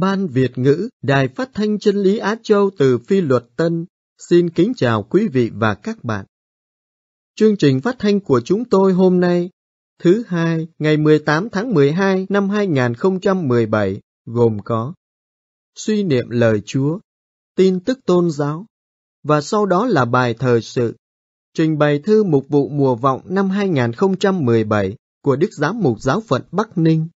Ban Việt ngữ Đài Phát thanh Chân lý Á Châu từ Phi Luật Tân xin kính chào quý vị và các bạn. Chương trình phát thanh của chúng tôi hôm nay, thứ hai, ngày 18 tháng 12 năm 2017, gồm có suy niệm lời Chúa, tin tức tôn giáo, và sau đó là bài thời sự, trình bày thư mục vụ mùa vọng năm 2017 của Đức Giám mục Giáo phận Bắc Ninh.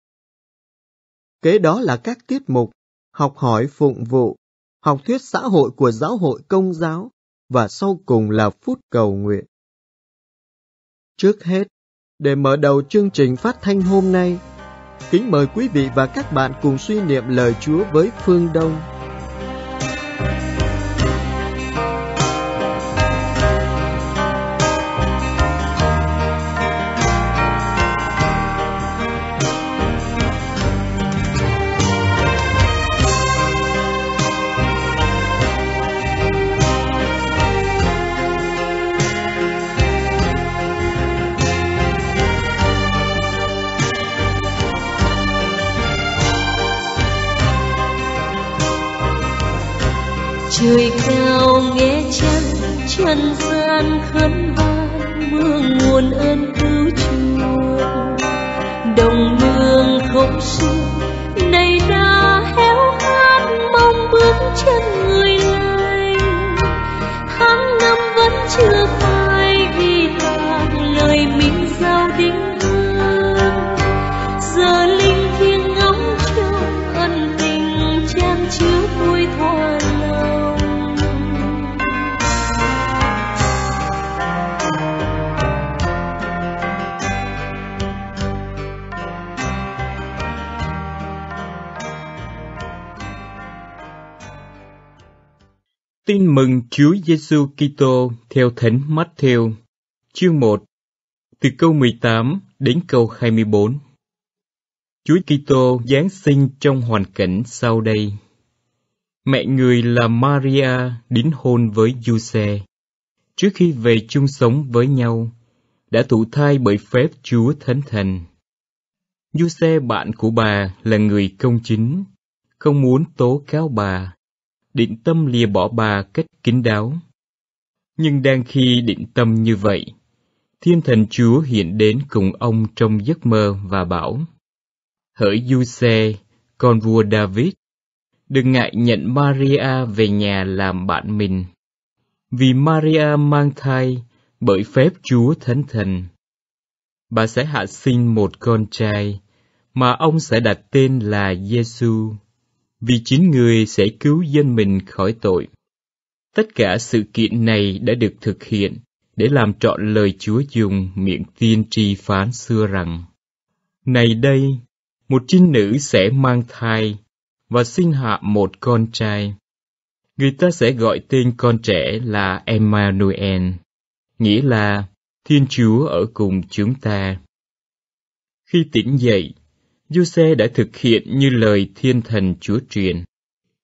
Kế đó là các tiết mục học hỏi phụng vụ, học thuyết xã hội của giáo hội công giáo và sau cùng là phút cầu nguyện. Trước hết, để mở đầu chương trình phát thanh hôm nay, kính mời quý vị và các bạn cùng suy niệm lời Chúa với Phương Đông. Trời cao nghe chân trần gian khấn van mưa nguồn ơn cứu chuộc đồng mương không xuôi nay đã héo hát, mong bước chân người lành tháng năm vẫn chưa phai, ghi tạc lời mình giao đính ước giờ linh thiêng ngóng trông ân tình trang chứa Tin mừng Chúa Giêsu Kitô theo Thánh Matthew, chương 1, từ câu 18 đến câu 24. Chúa Kitô giáng sinh trong hoàn cảnh sau đây. Mẹ người là Maria đính hôn với Giuse. Trước khi về chung sống với nhau, đã thụ thai bởi phép Chúa Thánh Thần. Giuse bạn của bà là người công chính, không muốn tố cáo bà định tâm lìa bỏ bà cách kín đáo. Nhưng đang khi định tâm như vậy, thiên thần Chúa hiện đến cùng ông trong giấc mơ và bảo, Hỡi du xe, con vua David, đừng ngại nhận Maria về nhà làm bạn mình. Vì Maria mang thai bởi phép Chúa Thánh Thần. Bà sẽ hạ sinh một con trai, mà ông sẽ đặt tên là Giêsu vì chính người sẽ cứu dân mình khỏi tội. Tất cả sự kiện này đã được thực hiện để làm trọn lời Chúa dùng miệng tiên tri phán xưa rằng Này đây, một trinh nữ sẽ mang thai và sinh hạ một con trai. Người ta sẽ gọi tên con trẻ là Emmanuel, nghĩa là Thiên Chúa ở cùng chúng ta. Khi tỉnh dậy, Giuse đã thực hiện như lời thiên thần Chúa truyền.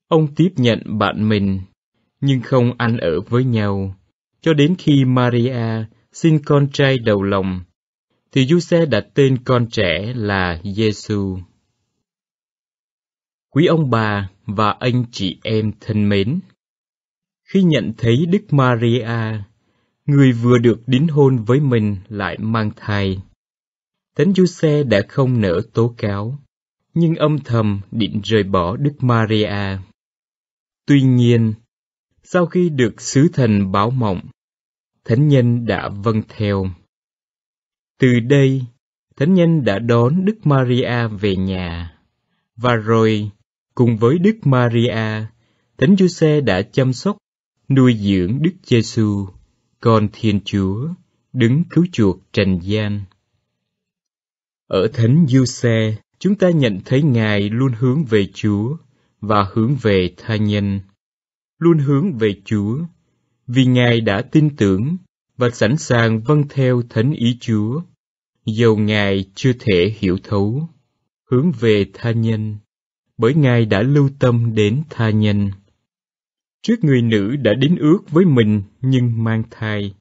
Ông tiếp nhận bạn mình, nhưng không ăn ở với nhau, cho đến khi Maria sinh con trai đầu lòng, thì Giuse đặt tên con trẻ là Giêsu. Quý ông bà và anh chị em thân mến, khi nhận thấy Đức Maria, người vừa được đính hôn với mình lại mang thai, Thánh Giuse đã không nỡ tố cáo, nhưng âm thầm định rời bỏ Đức Maria. Tuy nhiên, sau khi được sứ thần báo mộng, thánh nhân đã vâng theo. Từ đây, thánh nhân đã đón Đức Maria về nhà, và rồi, cùng với Đức Maria, Thánh Giuse đã chăm sóc, nuôi dưỡng Đức Giêsu, con Thiên Chúa, đứng cứu chuộc trần gian. Ở Thánh Du Xe, chúng ta nhận thấy Ngài luôn hướng về Chúa và hướng về tha nhân. Luôn hướng về Chúa, vì Ngài đã tin tưởng và sẵn sàng vâng theo thánh ý Chúa, dầu Ngài chưa thể hiểu thấu, hướng về tha nhân, bởi Ngài đã lưu tâm đến tha nhân. Trước người nữ đã đến ước với mình nhưng mang thai,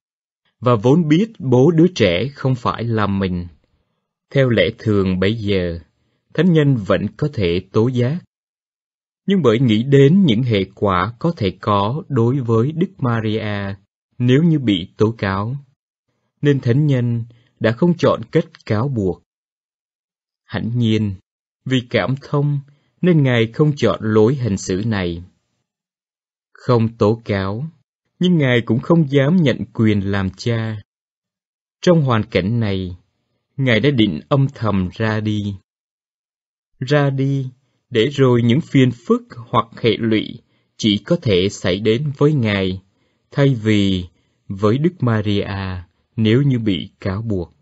và vốn biết bố đứa trẻ không phải là mình theo lẽ thường bấy giờ, thánh nhân vẫn có thể tố giác. nhưng bởi nghĩ đến những hệ quả có thể có đối với Đức Maria nếu như bị tố cáo, nên thánh nhân đã không chọn cách cáo buộc. Hẳn nhiên, vì cảm thông nên Ngài không chọn lối hành xử này. Không tố cáo, nhưng Ngài cũng không dám nhận quyền làm cha. Trong hoàn cảnh này, Ngài đã định âm thầm ra đi. Ra đi, để rồi những phiền phức hoặc hệ lụy chỉ có thể xảy đến với Ngài, thay vì với Đức Maria nếu như bị cáo buộc.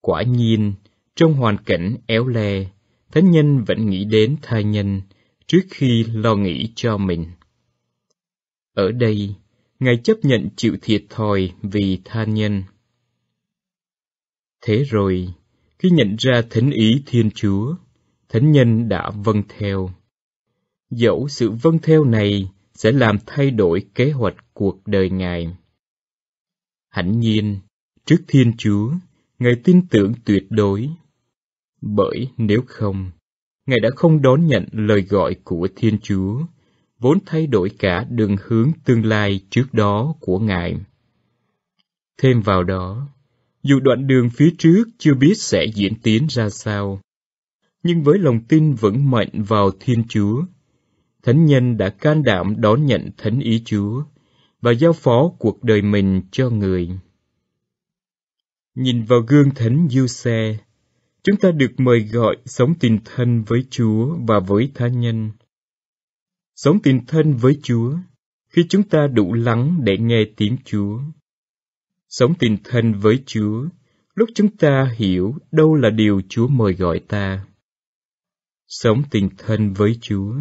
Quả nhiên, trong hoàn cảnh éo le, thánh nhân vẫn nghĩ đến tha nhân trước khi lo nghĩ cho mình. Ở đây, Ngài chấp nhận chịu thiệt thòi vì tha nhân. Thế rồi, khi nhận ra thánh ý Thiên Chúa, thánh nhân đã vâng theo. Dẫu sự vâng theo này sẽ làm thay đổi kế hoạch cuộc đời Ngài. Hẳn nhiên, trước Thiên Chúa, Ngài tin tưởng tuyệt đối. Bởi nếu không, Ngài đã không đón nhận lời gọi của Thiên Chúa, vốn thay đổi cả đường hướng tương lai trước đó của Ngài. Thêm vào đó, dù đoạn đường phía trước chưa biết sẽ diễn tiến ra sao, nhưng với lòng tin vững mạnh vào Thiên Chúa, Thánh nhân đã can đảm đón nhận Thánh ý Chúa và giao phó cuộc đời mình cho người. Nhìn vào gương Thánh Du Xe, chúng ta được mời gọi sống tình thân với Chúa và với tha nhân. Sống tình thân với Chúa khi chúng ta đủ lắng để nghe tiếng Chúa. Sống tình thân với Chúa lúc chúng ta hiểu đâu là điều Chúa mời gọi ta. Sống tình thân với Chúa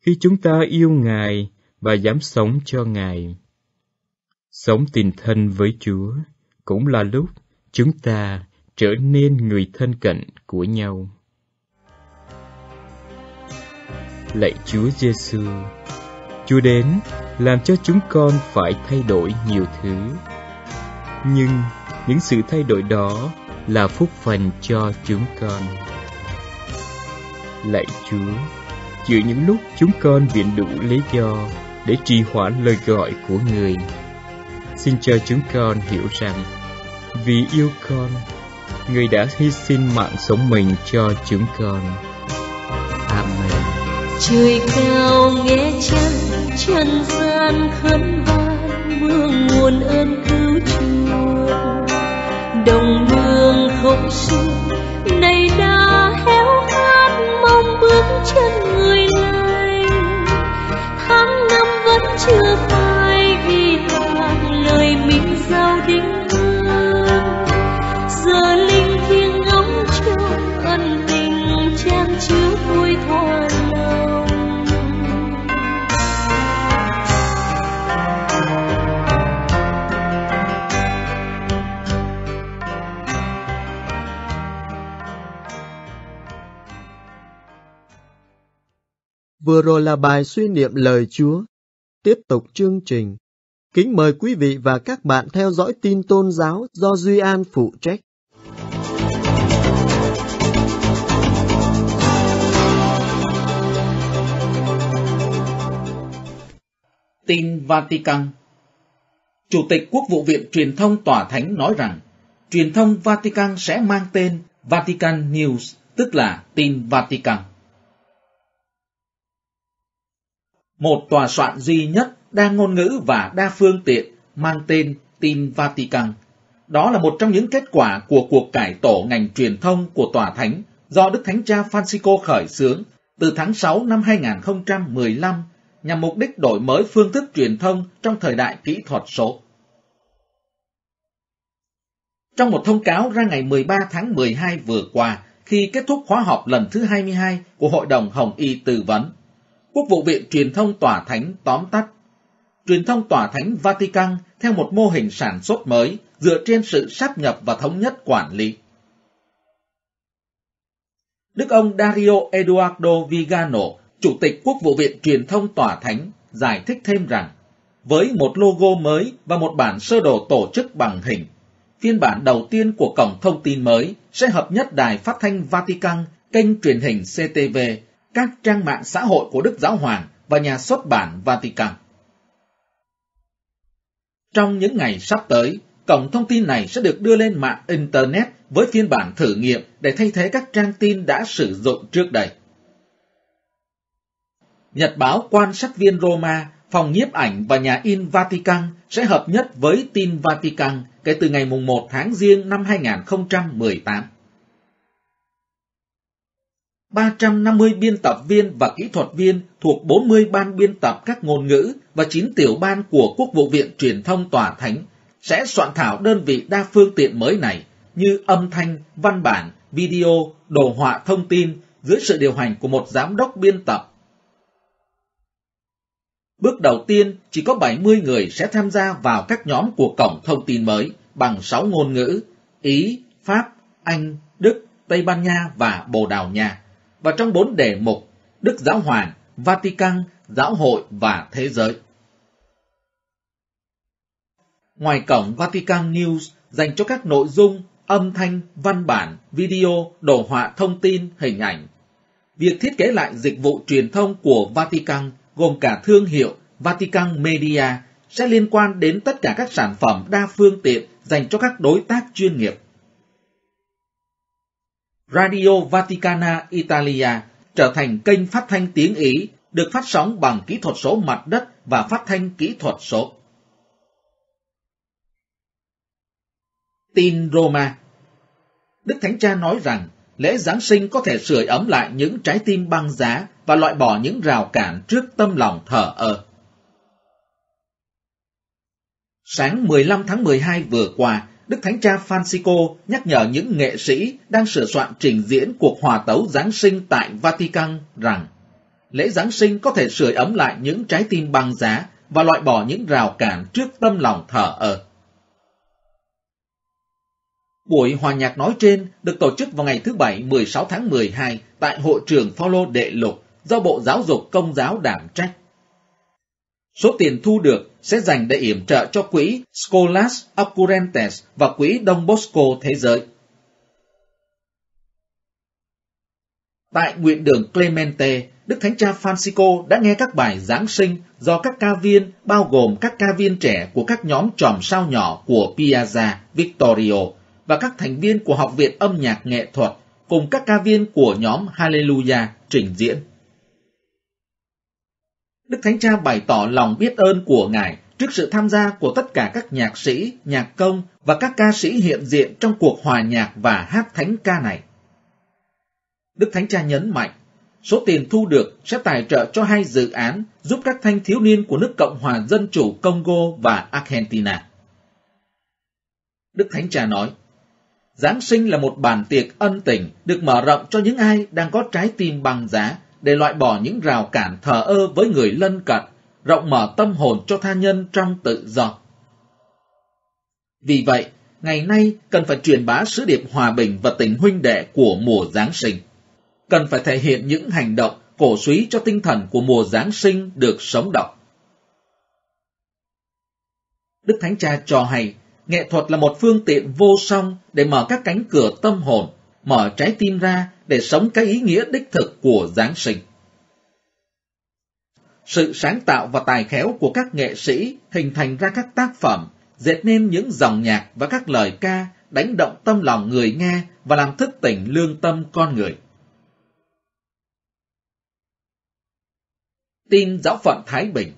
khi chúng ta yêu Ngài và dám sống cho Ngài. Sống tình thân với Chúa cũng là lúc chúng ta trở nên người thân cận của nhau. Lạy Chúa Giêsu, Chúa đến làm cho chúng con phải thay đổi nhiều thứ. Nhưng những sự thay đổi đó là phúc phần cho chúng con. Lạy Chúa, chịu những lúc chúng con viện đủ lý do để trì hoãn lời gọi của người. Xin cho chúng con hiểu rằng, vì yêu con, người đã hy sinh mạng sống mình cho chúng con. Amen. Trời cao nghe chân, trần gian khấn van, mưa nguồn ơn. Đồng mương không xưa nay đã héo hát, mong bước chân người lành Tháng năm vẫn chưa phai Vừa rồi là bài suy niệm lời Chúa. Tiếp tục chương trình. Kính mời quý vị và các bạn theo dõi tin tôn giáo do Duy An phụ trách. Tin Vatican Chủ tịch Quốc vụ viện Truyền thông Tòa Thánh nói rằng, truyền thông Vatican sẽ mang tên Vatican News, tức là tin Vatican. Một tòa soạn duy nhất đa ngôn ngữ và đa phương tiện mang tên Tin Vatican. Đó là một trong những kết quả của cuộc cải tổ ngành truyền thông của Tòa Thánh do Đức Thánh Cha Francisco khởi xướng từ tháng 6 năm 2015 nhằm mục đích đổi mới phương thức truyền thông trong thời đại kỹ thuật số. Trong một thông cáo ra ngày 13 tháng 12 vừa qua, khi kết thúc khóa họp lần thứ 22 của Hội đồng Hồng Y Tư vấn, Quốc vụ viện truyền thông tòa thánh tóm tắt. Truyền thông tòa thánh Vatican theo một mô hình sản xuất mới dựa trên sự sáp nhập và thống nhất quản lý. Đức ông Dario Eduardo Vigano, Chủ tịch Quốc vụ viện truyền thông tòa thánh, giải thích thêm rằng, với một logo mới và một bản sơ đồ tổ chức bằng hình, phiên bản đầu tiên của cổng thông tin mới sẽ hợp nhất đài phát thanh Vatican, kênh truyền hình CTV các trang mạng xã hội của Đức Giáo Hoàng và nhà xuất bản Vatican. Trong những ngày sắp tới, cổng thông tin này sẽ được đưa lên mạng Internet với phiên bản thử nghiệm để thay thế các trang tin đã sử dụng trước đây. Nhật báo quan sát viên Roma, phòng nhiếp ảnh và nhà in Vatican sẽ hợp nhất với tin Vatican kể từ ngày 1 tháng Giêng năm 2018. 350 biên tập viên và kỹ thuật viên thuộc 40 ban biên tập các ngôn ngữ và 9 tiểu ban của Quốc vụ viện Truyền thông Tòa Thánh sẽ soạn thảo đơn vị đa phương tiện mới này như âm thanh, văn bản, video, đồ họa thông tin dưới sự điều hành của một giám đốc biên tập. Bước đầu tiên, chỉ có 70 người sẽ tham gia vào các nhóm của cổng thông tin mới bằng 6 ngôn ngữ Ý, Pháp, Anh, Đức, Tây Ban Nha và Bồ Đào Nha và trong bốn đề mục Đức Giáo Hoàng, Vatican, Giáo hội và Thế giới. Ngoài cổng Vatican News dành cho các nội dung âm thanh, văn bản, video, đồ họa thông tin, hình ảnh. Việc thiết kế lại dịch vụ truyền thông của Vatican gồm cả thương hiệu Vatican Media sẽ liên quan đến tất cả các sản phẩm đa phương tiện dành cho các đối tác chuyên nghiệp. Radio Vaticana Italia trở thành kênh phát thanh tiếng Ý được phát sóng bằng kỹ thuật số mặt đất và phát thanh kỹ thuật số. Tin Roma Đức Thánh Cha nói rằng lễ Giáng sinh có thể sưởi ấm lại những trái tim băng giá và loại bỏ những rào cản trước tâm lòng thờ ơ. Sáng 15 tháng 12 vừa qua, Đức Thánh Cha Francisco nhắc nhở những nghệ sĩ đang sửa soạn trình diễn cuộc hòa tấu Giáng sinh tại Vatican rằng, lễ Giáng sinh có thể sưởi ấm lại những trái tim băng giá và loại bỏ những rào cản trước tâm lòng thở ơ. Buổi hòa nhạc nói trên được tổ chức vào ngày thứ Bảy 16 tháng 12 tại hội trường Phaolô Đệ Lục do Bộ Giáo dục Công giáo đảm trách. Số tiền thu được sẽ dành để yểm trợ cho quỹ Scholas Occurrentes và quỹ Đông Bosco Thế giới. Tại nguyện đường Clemente, Đức Thánh Cha Francisco đã nghe các bài Giáng sinh do các ca viên, bao gồm các ca viên trẻ của các nhóm tròm sao nhỏ của Piazza Victorio và các thành viên của Học viện âm nhạc nghệ thuật cùng các ca viên của nhóm Hallelujah trình diễn. Đức Thánh Cha bày tỏ lòng biết ơn của Ngài trước sự tham gia của tất cả các nhạc sĩ, nhạc công và các ca sĩ hiện diện trong cuộc hòa nhạc và hát thánh ca này. Đức Thánh Cha nhấn mạnh, số tiền thu được sẽ tài trợ cho hai dự án giúp các thanh thiếu niên của nước Cộng hòa Dân chủ Congo và Argentina. Đức Thánh Cha nói, Giáng sinh là một bàn tiệc ân tình được mở rộng cho những ai đang có trái tim bằng giá để loại bỏ những rào cản thờ ơ với người lân cận, rộng mở tâm hồn cho tha nhân trong tự do. Vì vậy, ngày nay cần phải truyền bá sứ điệp hòa bình và tình huynh đệ của mùa Giáng sinh. Cần phải thể hiện những hành động cổ suý cho tinh thần của mùa Giáng sinh được sống động. Đức Thánh Cha cho hay, nghệ thuật là một phương tiện vô song để mở các cánh cửa tâm hồn, mở trái tim ra để sống cái ý nghĩa đích thực của Giáng sinh. Sự sáng tạo và tài khéo của các nghệ sĩ hình thành ra các tác phẩm, dệt nên những dòng nhạc và các lời ca đánh động tâm lòng người nghe và làm thức tỉnh lương tâm con người. Tin giáo phận Thái Bình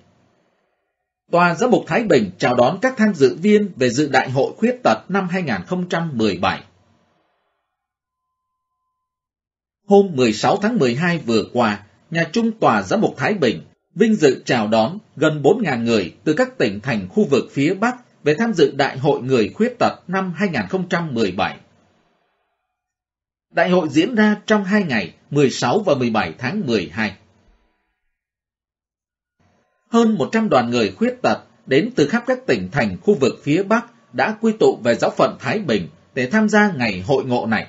Tòa giáo mục Thái Bình chào đón các tham dự viên về dự đại hội khuyết tật năm 2017. Hôm 16 tháng 12 vừa qua, nhà Trung Tòa Giám mục Thái Bình vinh dự chào đón gần 4.000 người từ các tỉnh thành khu vực phía Bắc về tham dự Đại hội Người Khuyết tật năm 2017. Đại hội diễn ra trong hai ngày 16 và 17 tháng 12. Hơn 100 đoàn người khuyết tật đến từ khắp các tỉnh thành khu vực phía Bắc đã quy tụ về giáo phận Thái Bình để tham gia ngày hội ngộ này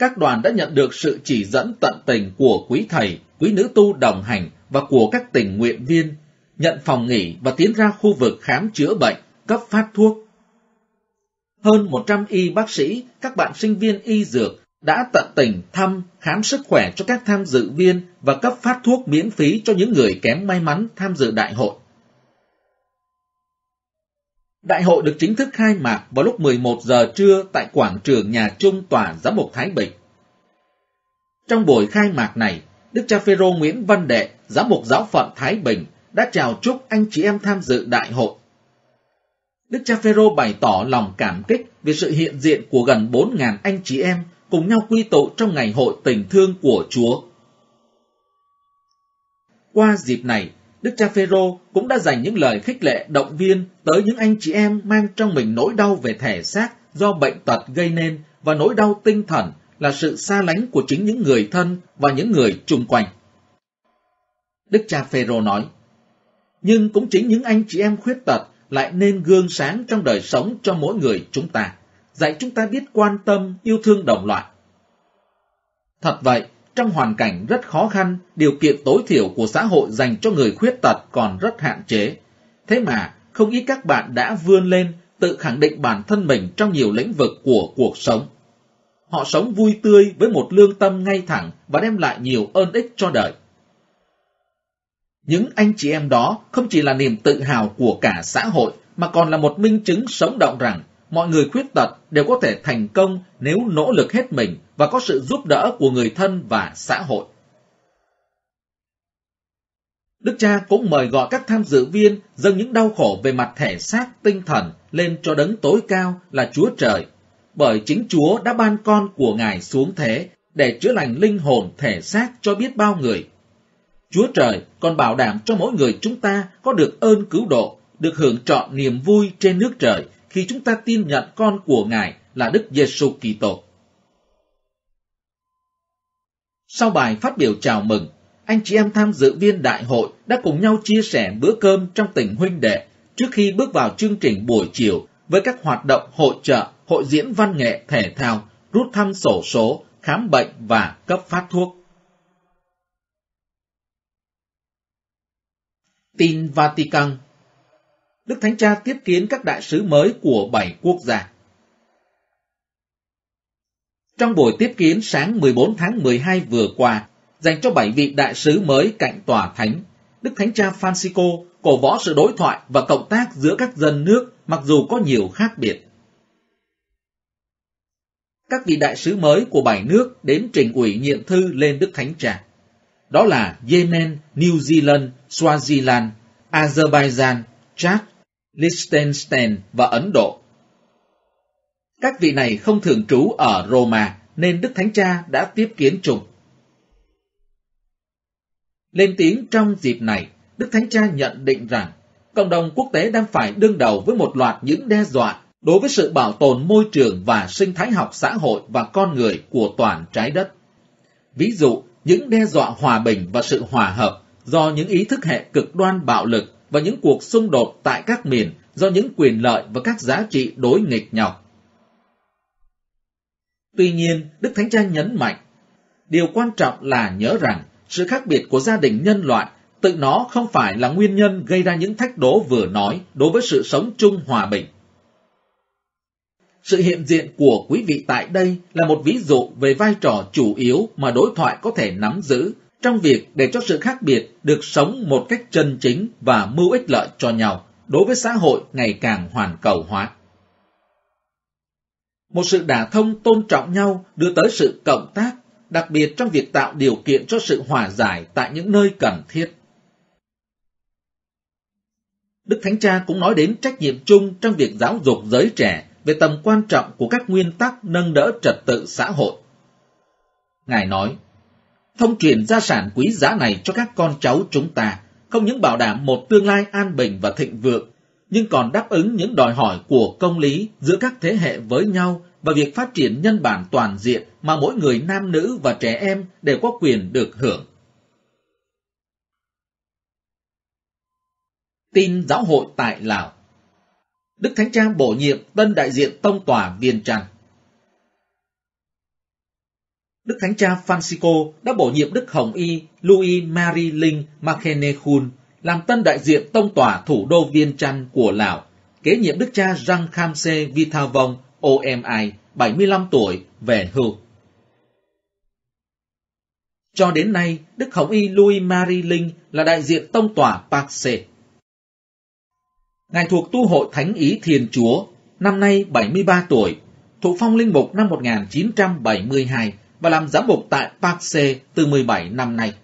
các đoàn đã nhận được sự chỉ dẫn tận tình của quý thầy, quý nữ tu đồng hành và của các tình nguyện viên, nhận phòng nghỉ và tiến ra khu vực khám chữa bệnh, cấp phát thuốc. Hơn 100 y bác sĩ, các bạn sinh viên y dược đã tận tình thăm, khám sức khỏe cho các tham dự viên và cấp phát thuốc miễn phí cho những người kém may mắn tham dự đại hội. Đại hội được chính thức khai mạc vào lúc 11 giờ trưa tại quảng trường nhà Trung tòa giám mục Thái Bình. Trong buổi khai mạc này, Đức cha Phêrô Nguyễn Văn Đệ, giám mục giáo phận Thái Bình đã chào chúc anh chị em tham dự đại hội. Đức cha Phêrô bày tỏ lòng cảm kích vì sự hiện diện của gần 4.000 anh chị em cùng nhau quy tụ trong ngày hội tình thương của Chúa. Qua dịp này, Đức cha Phêrô cũng đã dành những lời khích lệ động viên tới những anh chị em mang trong mình nỗi đau về thể xác do bệnh tật gây nên và nỗi đau tinh thần là sự xa lánh của chính những người thân và những người chung quanh. Đức cha Phêrô nói: Nhưng cũng chính những anh chị em khuyết tật lại nên gương sáng trong đời sống cho mỗi người chúng ta, dạy chúng ta biết quan tâm, yêu thương đồng loại. Thật vậy, trong hoàn cảnh rất khó khăn, điều kiện tối thiểu của xã hội dành cho người khuyết tật còn rất hạn chế. Thế mà, không ít các bạn đã vươn lên, tự khẳng định bản thân mình trong nhiều lĩnh vực của cuộc sống. Họ sống vui tươi với một lương tâm ngay thẳng và đem lại nhiều ơn ích cho đời. Những anh chị em đó không chỉ là niềm tự hào của cả xã hội, mà còn là một minh chứng sống động rằng mọi người khuyết tật đều có thể thành công nếu nỗ lực hết mình và có sự giúp đỡ của người thân và xã hội. Đức cha cũng mời gọi các tham dự viên dâng những đau khổ về mặt thể xác, tinh thần lên cho đấng tối cao là Chúa Trời, bởi chính Chúa đã ban con của Ngài xuống thế để chữa lành linh hồn thể xác cho biết bao người. Chúa Trời còn bảo đảm cho mỗi người chúng ta có được ơn cứu độ, được hưởng trọn niềm vui trên nước trời khi chúng ta tin nhận con của Ngài là Đức Giêsu Kitô. Sau bài phát biểu chào mừng, anh chị em tham dự viên đại hội đã cùng nhau chia sẻ bữa cơm trong tình huynh đệ trước khi bước vào chương trình buổi chiều với các hoạt động hội trợ, hội diễn văn nghệ thể thao, rút thăm sổ số, khám bệnh và cấp phát thuốc. Tin Vatican Đức Thánh Cha tiếp kiến các đại sứ mới của bảy quốc gia. Trong buổi tiếp kiến sáng 14 tháng 12 vừa qua, dành cho bảy vị đại sứ mới cạnh tòa thánh, Đức Thánh Cha Francisco cổ võ sự đối thoại và cộng tác giữa các dân nước mặc dù có nhiều khác biệt. Các vị đại sứ mới của bảy nước đến trình ủy nhiệm thư lên Đức Thánh Cha. Đó là Yemen, New Zealand, Swaziland, Azerbaijan, Jack, Liechtenstein và Ấn Độ. Các vị này không thường trú ở Roma nên Đức Thánh Cha đã tiếp kiến chúng. Lên tiếng trong dịp này, Đức Thánh Cha nhận định rằng cộng đồng quốc tế đang phải đương đầu với một loạt những đe dọa đối với sự bảo tồn môi trường và sinh thái học xã hội và con người của toàn trái đất. Ví dụ, những đe dọa hòa bình và sự hòa hợp do những ý thức hệ cực đoan bạo lực và những cuộc xung đột tại các miền do những quyền lợi và các giá trị đối nghịch nhau. Tuy nhiên, Đức Thánh Cha nhấn mạnh, điều quan trọng là nhớ rằng sự khác biệt của gia đình nhân loại tự nó không phải là nguyên nhân gây ra những thách đố vừa nói đối với sự sống chung hòa bình. Sự hiện diện của quý vị tại đây là một ví dụ về vai trò chủ yếu mà đối thoại có thể nắm giữ trong việc để cho sự khác biệt được sống một cách chân chính và mưu ích lợi cho nhau đối với xã hội ngày càng hoàn cầu hóa. Một sự đả thông tôn trọng nhau đưa tới sự cộng tác, đặc biệt trong việc tạo điều kiện cho sự hòa giải tại những nơi cần thiết. Đức Thánh Cha cũng nói đến trách nhiệm chung trong việc giáo dục giới trẻ về tầm quan trọng của các nguyên tắc nâng đỡ trật tự xã hội. Ngài nói, thông truyền gia sản quý giá này cho các con cháu chúng ta, không những bảo đảm một tương lai an bình và thịnh vượng, nhưng còn đáp ứng những đòi hỏi của công lý giữa các thế hệ với nhau và việc phát triển nhân bản toàn diện mà mỗi người nam nữ và trẻ em đều có quyền được hưởng. Tin giáo hội tại Lào Đức Thánh Cha bổ nhiệm tân đại diện tông tòa Viên Trăng Đức Thánh Cha Francisco đã bổ nhiệm Đức Hồng Y Louis Marie Linh Makenekun làm tân đại diện tông tòa thủ đô Viên Chăn của Lào, kế nhiệm Đức cha Jean Khamse Vithavong OMI 75 tuổi về hưu. Cho đến nay, Đức Hồng Y Louis Marie Linh là đại diện tông tòa Parse. Ngài thuộc tu hội Thánh Ý Thiền Chúa, năm nay 73 tuổi, thụ phong linh mục năm 1972 và làm giám mục tại Parse từ 17 năm nay.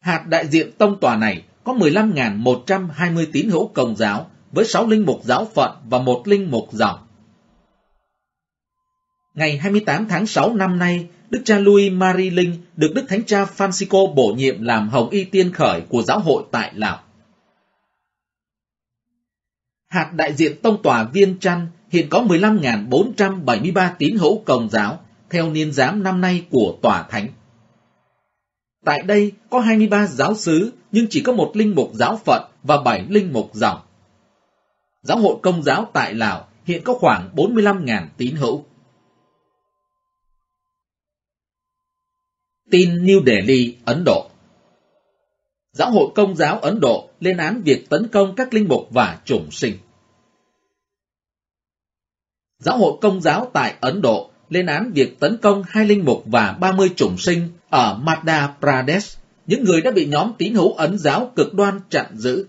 Hạt đại diện tông tòa này có 15.120 tín hữu công giáo với 6 linh mục giáo phận và một linh mục dòng. Ngày 28 tháng 6 năm nay, Đức cha Louis Marie Linh được Đức Thánh cha Francisco bổ nhiệm làm Hồng Y Tiên Khởi của giáo hội tại Lào. Hạt đại diện tông tòa Viên Trăn hiện có 15.473 tín hữu công giáo theo niên giám năm nay của tòa thánh. Tại đây có 23 giáo sứ nhưng chỉ có một linh mục giáo phận và 7 linh mục dòng. Giáo hội công giáo tại Lào hiện có khoảng 45.000 tín hữu. Tin New Delhi, Ấn Độ Giáo hội Công giáo Ấn Độ lên án việc tấn công các linh mục và chủng sinh. Giáo hội Công giáo tại Ấn Độ lên án việc tấn công hai linh mục và 30 chủng sinh ở Madhya Pradesh, những người đã bị nhóm tín hữu ấn giáo cực đoan chặn giữ.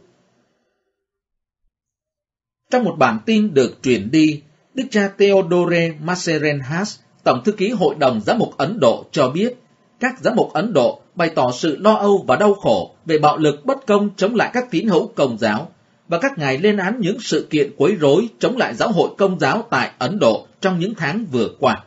Trong một bản tin được truyền đi, Đức cha Theodore Maserenhas, Tổng thư ký Hội đồng Giám mục Ấn Độ cho biết, các giám mục Ấn Độ bày tỏ sự lo âu và đau khổ về bạo lực bất công chống lại các tín hữu công giáo, và các ngài lên án những sự kiện quấy rối chống lại giáo hội công giáo tại Ấn Độ trong những tháng vừa qua.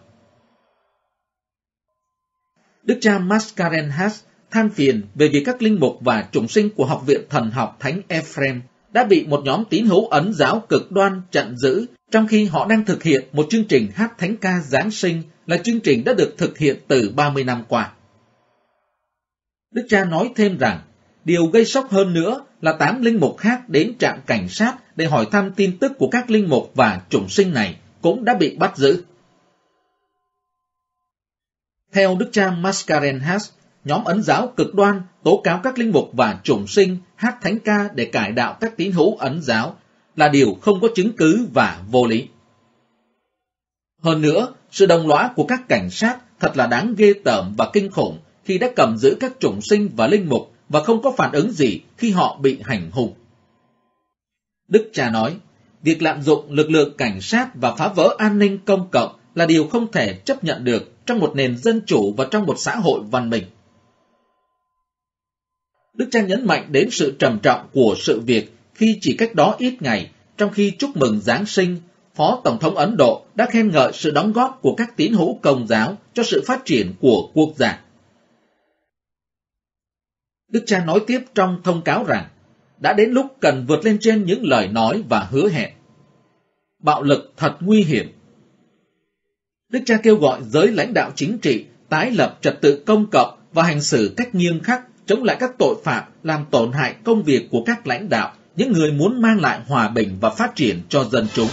Đức cha Mascarenhas than phiền về việc các linh mục và trùng sinh của Học viện Thần học Thánh Ephraim đã bị một nhóm tín hữu ấn giáo cực đoan chặn giữ trong khi họ đang thực hiện một chương trình hát thánh ca Giáng sinh là chương trình đã được thực hiện từ 30 năm qua. Đức cha nói thêm rằng, điều gây sốc hơn nữa là tám linh mục khác đến trạm cảnh sát để hỏi thăm tin tức của các linh mục và chủng sinh này cũng đã bị bắt giữ. Theo Đức cha Mascarenhas, nhóm ấn giáo cực đoan tố cáo các linh mục và chủng sinh hát thánh ca để cải đạo các tín hữu ấn giáo là điều không có chứng cứ và vô lý. Hơn nữa, sự đồng lõa của các cảnh sát thật là đáng ghê tởm và kinh khủng khi đã cầm giữ các chủng sinh và linh mục và không có phản ứng gì khi họ bị hành hung. Đức cha nói, việc lạm dụng lực lượng cảnh sát và phá vỡ an ninh công cộng là điều không thể chấp nhận được trong một nền dân chủ và trong một xã hội văn minh. Đức cha nhấn mạnh đến sự trầm trọng của sự việc khi chỉ cách đó ít ngày, trong khi chúc mừng Giáng sinh, Phó Tổng thống Ấn Độ đã khen ngợi sự đóng góp của các tín hữu công giáo cho sự phát triển của quốc gia. Đức cha nói tiếp trong thông cáo rằng, đã đến lúc cần vượt lên trên những lời nói và hứa hẹn. Bạo lực thật nguy hiểm. Đức cha kêu gọi giới lãnh đạo chính trị tái lập trật tự công cộng và hành xử cách nghiêm khắc chống lại các tội phạm làm tổn hại công việc của các lãnh đạo, những người muốn mang lại hòa bình và phát triển cho dân chúng.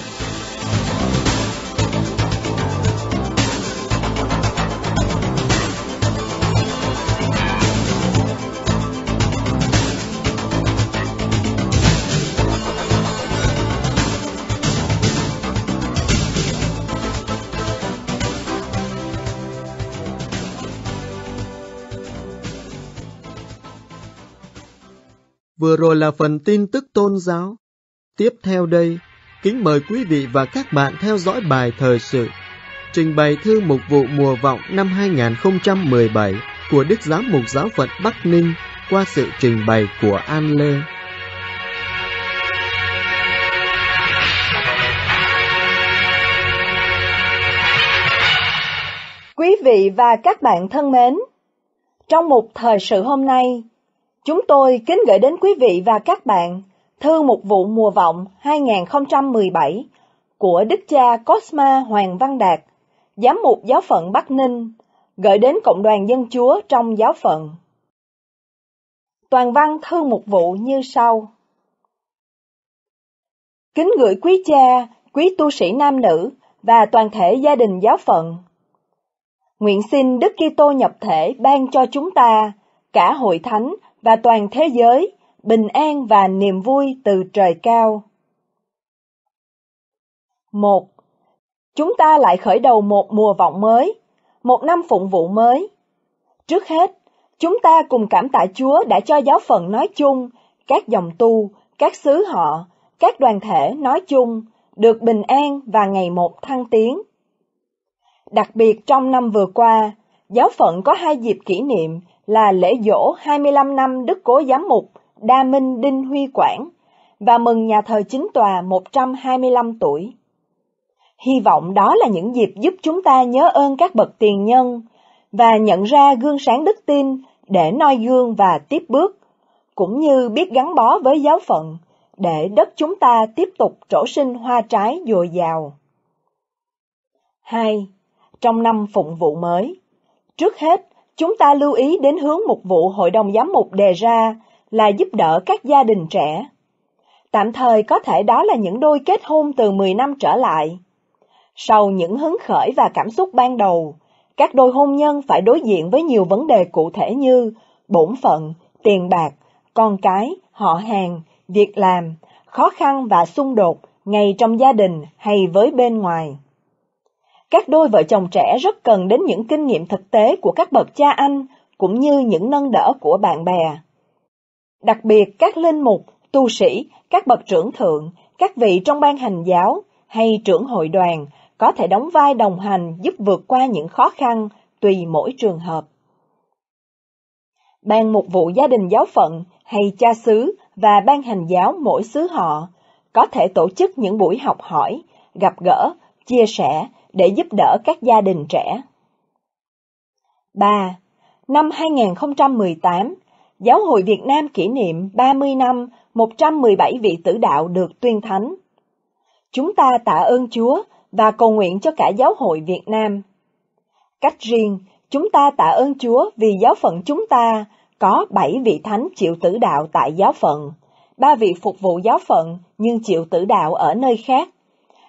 Vừa rồi là phần tin tức tôn giáo. Tiếp theo đây, kính mời quý vị và các bạn theo dõi bài thời sự trình bày thư mục vụ mùa vọng năm 2017 của Đức Giám mục Giáo phận Bắc Ninh qua sự trình bày của An Lê. Quý vị và các bạn thân mến, trong một thời sự hôm nay, Chúng tôi kính gửi đến quý vị và các bạn Thư Mục vụ Mùa Vọng 2017 của Đức cha Cosma Hoàng Văn Đạt, Giám mục Giáo phận Bắc Ninh, gửi đến Cộng đoàn Dân Chúa trong giáo phận. Toàn văn Thư Mục vụ như sau. Kính gửi quý cha, quý tu sĩ nam nữ và toàn thể gia đình giáo phận. Nguyện xin Đức Kitô nhập thể ban cho chúng ta, cả hội thánh và toàn thế giới bình an và niềm vui từ trời cao. một Chúng ta lại khởi đầu một mùa vọng mới, một năm phụng vụ mới. Trước hết, chúng ta cùng cảm tạ Chúa đã cho giáo phận nói chung, các dòng tu, các xứ họ, các đoàn thể nói chung, được bình an và ngày một thăng tiến. Đặc biệt trong năm vừa qua, giáo phận có hai dịp kỷ niệm là lễ dỗ 25 năm Đức Cố Giám mục Đa Minh Đinh Huy Quảng và mừng nhà thờ chính tòa 125 tuổi. Hy vọng đó là những dịp giúp chúng ta nhớ ơn các bậc tiền nhân và nhận ra gương sáng đức tin để noi gương và tiếp bước, cũng như biết gắn bó với giáo phận để đất chúng ta tiếp tục trổ sinh hoa trái dồi dào. 2. Trong năm phụng vụ mới, trước hết, chúng ta lưu ý đến hướng mục vụ Hội đồng Giám mục đề ra là giúp đỡ các gia đình trẻ. Tạm thời có thể đó là những đôi kết hôn từ 10 năm trở lại. Sau những hứng khởi và cảm xúc ban đầu, các đôi hôn nhân phải đối diện với nhiều vấn đề cụ thể như bổn phận, tiền bạc, con cái, họ hàng, việc làm, khó khăn và xung đột ngay trong gia đình hay với bên ngoài. Các đôi vợ chồng trẻ rất cần đến những kinh nghiệm thực tế của các bậc cha anh cũng như những nâng đỡ của bạn bè. Đặc biệt các linh mục, tu sĩ, các bậc trưởng thượng, các vị trong ban hành giáo hay trưởng hội đoàn có thể đóng vai đồng hành giúp vượt qua những khó khăn tùy mỗi trường hợp. Ban mục vụ gia đình giáo phận hay cha xứ và ban hành giáo mỗi xứ họ có thể tổ chức những buổi học hỏi, gặp gỡ, chia sẻ để giúp đỡ các gia đình trẻ. 3. Năm 2018, Giáo hội Việt Nam kỷ niệm 30 năm 117 vị tử đạo được tuyên thánh. Chúng ta tạ ơn Chúa và cầu nguyện cho cả giáo hội Việt Nam. Cách riêng, chúng ta tạ ơn Chúa vì giáo phận chúng ta có bảy vị thánh chịu tử đạo tại giáo phận, ba vị phục vụ giáo phận nhưng chịu tử đạo ở nơi khác,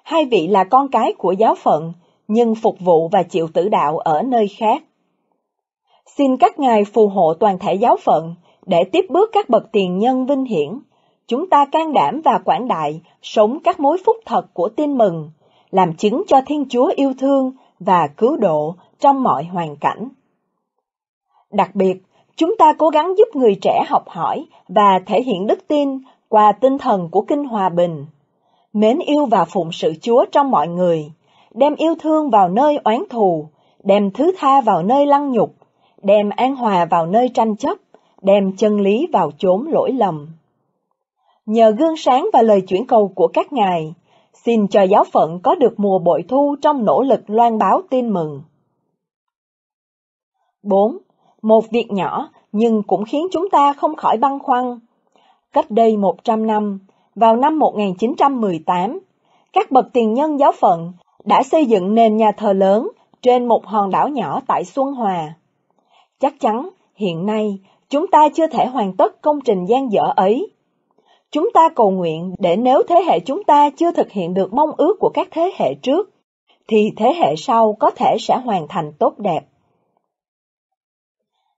hai vị là con cái của giáo phận nhưng phục vụ và chịu tử đạo ở nơi khác. Xin các ngài phù hộ toàn thể giáo phận để tiếp bước các bậc tiền nhân vinh hiển. Chúng ta can đảm và quảng đại, sống các mối phúc thật của tin mừng, làm chứng cho Thiên Chúa yêu thương và cứu độ trong mọi hoàn cảnh. Đặc biệt, chúng ta cố gắng giúp người trẻ học hỏi và thể hiện đức tin qua tinh thần của Kinh Hòa Bình. Mến yêu và phụng sự Chúa trong mọi người, đem yêu thương vào nơi oán thù, đem thứ tha vào nơi lăng nhục, đem an hòa vào nơi tranh chấp, đem chân lý vào chốn lỗi lầm. Nhờ gương sáng và lời chuyển cầu của các ngài, xin cho giáo phận có được mùa bội thu trong nỗ lực loan báo tin mừng. 4. Một việc nhỏ nhưng cũng khiến chúng ta không khỏi băn khoăn. Cách đây 100 năm, vào năm 1918, các bậc tiền nhân giáo phận đã xây dựng nền nhà thờ lớn trên một hòn đảo nhỏ tại Xuân Hòa. Chắc chắn, hiện nay, chúng ta chưa thể hoàn tất công trình gian dở ấy. Chúng ta cầu nguyện để nếu thế hệ chúng ta chưa thực hiện được mong ước của các thế hệ trước, thì thế hệ sau có thể sẽ hoàn thành tốt đẹp.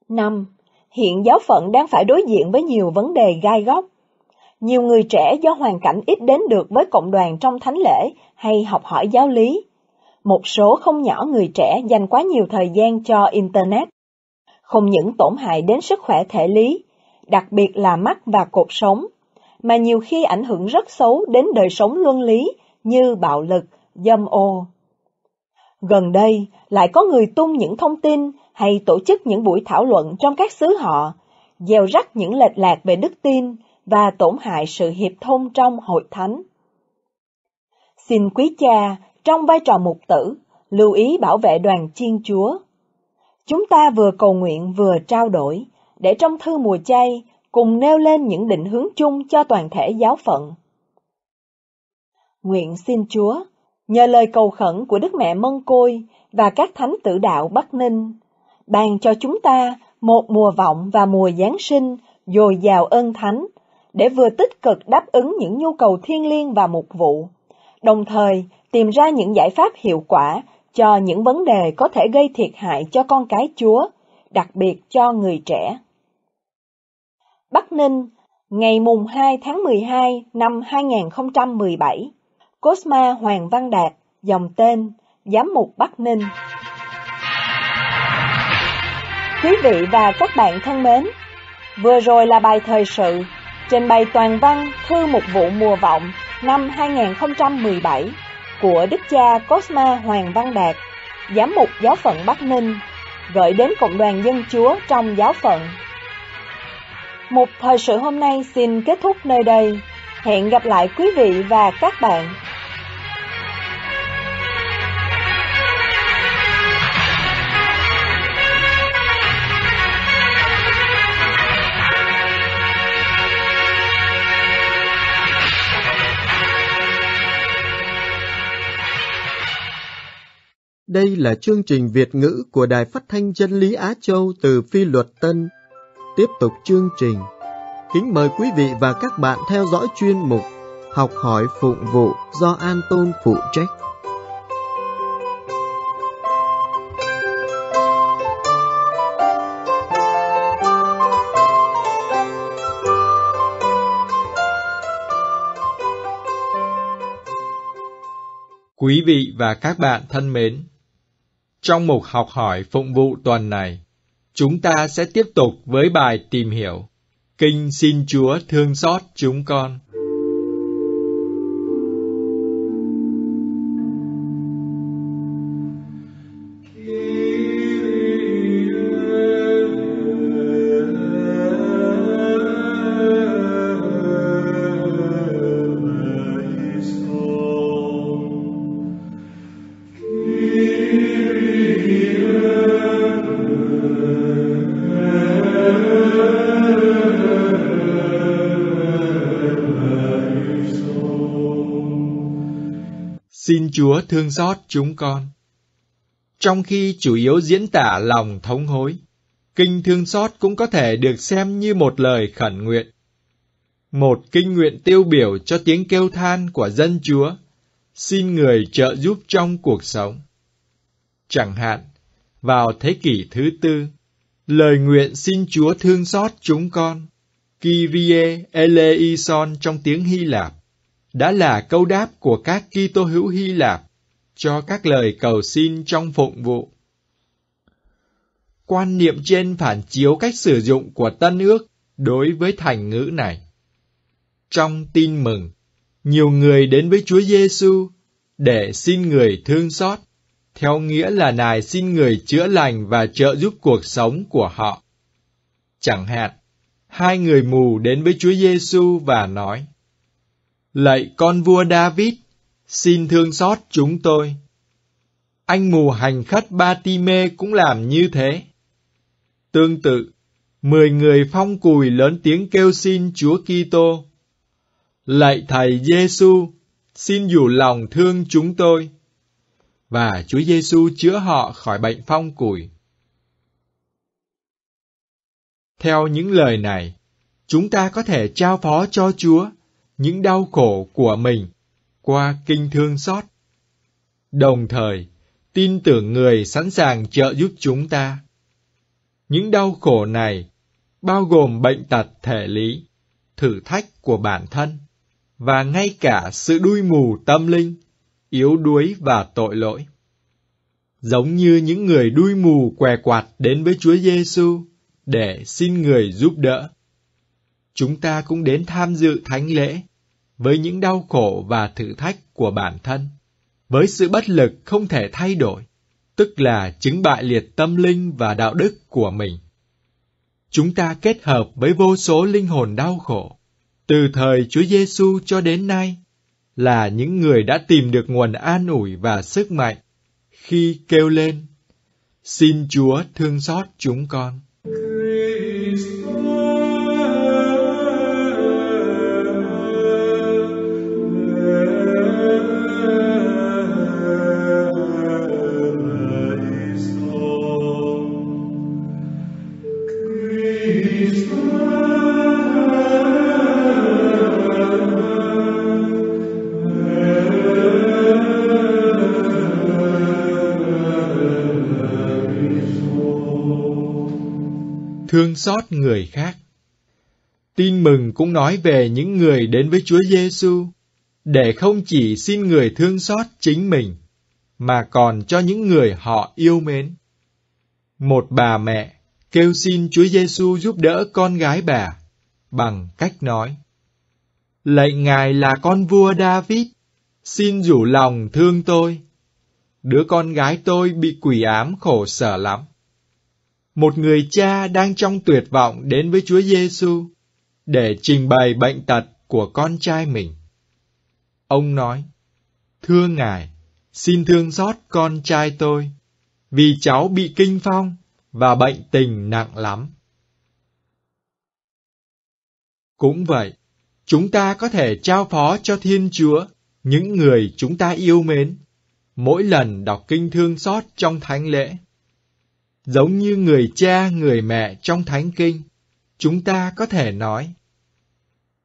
5. Hiện giáo phận đang phải đối diện với nhiều vấn đề gai góc. Nhiều người trẻ do hoàn cảnh ít đến được với cộng đoàn trong thánh lễ hay học hỏi giáo lý. Một số không nhỏ người trẻ dành quá nhiều thời gian cho Internet. Không những tổn hại đến sức khỏe thể lý, đặc biệt là mắt và cột sống, mà nhiều khi ảnh hưởng rất xấu đến đời sống luân lý như bạo lực, dâm ô. Gần đây, lại có người tung những thông tin hay tổ chức những buổi thảo luận trong các xứ họ, gieo rắc những lệch lạc về đức tin và tổn hại sự hiệp thông trong hội thánh. Xin quý cha, trong vai trò mục tử, lưu ý bảo vệ đoàn chiên chúa. Chúng ta vừa cầu nguyện vừa trao đổi, để trong thư mùa chay cùng nêu lên những định hướng chung cho toàn thể giáo phận. Nguyện xin Chúa, nhờ lời cầu khẩn của Đức Mẹ Mân Côi và các thánh tử đạo Bắc Ninh, ban cho chúng ta một mùa vọng và mùa Giáng sinh dồi dào ơn thánh, để vừa tích cực đáp ứng những nhu cầu thiên liêng và mục vụ, đồng thời tìm ra những giải pháp hiệu quả cho những vấn đề có thể gây thiệt hại cho con cái Chúa, đặc biệt cho người trẻ. Bắc Ninh, ngày mùng 2 tháng 12 năm 2017, Cosma Hoàng Văn Đạt, dòng tên, Giám mục Bắc Ninh. Quý vị và các bạn thân mến, vừa rồi là bài thời sự trình bày toàn văn thư một vụ mùa vọng năm 2017 của Đức cha Cosma Hoàng Văn Đạt, Giám mục Giáo phận Bắc Ninh, gửi đến Cộng đoàn Dân Chúa trong giáo phận. Một thời sự hôm nay xin kết thúc nơi đây. Hẹn gặp lại quý vị và các bạn. Đây là chương trình Việt ngữ của Đài Phát thanh Chân lý Á Châu từ Phi Luật Tân. Tiếp tục chương trình. Kính mời quý vị và các bạn theo dõi chuyên mục Học hỏi phụng vụ do An Tôn phụ trách. Quý vị và các bạn thân mến, trong mục học hỏi phụng vụ tuần này, chúng ta sẽ tiếp tục với bài tìm hiểu Kinh xin Chúa thương xót chúng con. Thương xót chúng con. Trong khi chủ yếu diễn tả lòng thống hối, kinh thương xót cũng có thể được xem như một lời khẩn nguyện. Một kinh nguyện tiêu biểu cho tiếng kêu than của dân Chúa, xin người trợ giúp trong cuộc sống. Chẳng hạn, vào thế kỷ thứ tư, lời nguyện xin Chúa thương xót chúng con, Kyrie eleison trong tiếng Hy Lạp, đã là câu đáp của các Kitô hữu Hy Lạp cho các lời cầu xin trong phụng vụ. Quan niệm trên phản chiếu cách sử dụng của Tân ước đối với thành ngữ này. Trong tin mừng, nhiều người đến với Chúa Giêsu để xin người thương xót, theo nghĩa là nài xin người chữa lành và trợ giúp cuộc sống của họ. Chẳng hạn, hai người mù đến với Chúa Giêsu và nói: Lạy con vua David, xin thương xót chúng tôi. Anh mù hành khất Ba Ti Mê cũng làm như thế. Tương tự, mười người phong cùi lớn tiếng kêu xin Chúa Kitô. Lạy Thầy Giêsu, xin dù lòng thương chúng tôi. Và Chúa Giêsu chữa họ khỏi bệnh phong cùi. Theo những lời này, chúng ta có thể trao phó cho Chúa những đau khổ của mình qua kinh thương xót. Đồng thời, tin tưởng người sẵn sàng trợ giúp chúng ta. Những đau khổ này bao gồm bệnh tật thể lý, thử thách của bản thân và ngay cả sự đuôi mù tâm linh, yếu đuối và tội lỗi. Giống như những người đuôi mù què quạt đến với Chúa Giêsu để xin người giúp đỡ chúng ta cũng đến tham dự thánh lễ với những đau khổ và thử thách của bản thân, với sự bất lực không thể thay đổi, tức là chứng bại liệt tâm linh và đạo đức của mình. Chúng ta kết hợp với vô số linh hồn đau khổ, từ thời Chúa Giêsu cho đến nay, là những người đã tìm được nguồn an ủi và sức mạnh khi kêu lên, xin Chúa thương xót chúng con. Xót người khác. Tin mừng cũng nói về những người đến với Chúa Giêsu để không chỉ xin người thương xót chính mình, mà còn cho những người họ yêu mến. Một bà mẹ kêu xin Chúa Giêsu giúp đỡ con gái bà bằng cách nói: Lạy Ngài là con vua David, xin rủ lòng thương tôi. Đứa con gái tôi bị quỷ ám khổ sở lắm. Một người cha đang trong tuyệt vọng đến với Chúa Giêsu để trình bày bệnh tật của con trai mình. Ông nói: Thưa Ngài, xin thương xót con trai tôi, vì cháu bị kinh phong và bệnh tình nặng lắm. Cũng vậy, chúng ta có thể trao phó cho Thiên Chúa những người chúng ta yêu mến mỗi lần đọc kinh thương xót trong thánh lễ. Giống như người cha, người mẹ trong thánh kinh, chúng ta có thể nói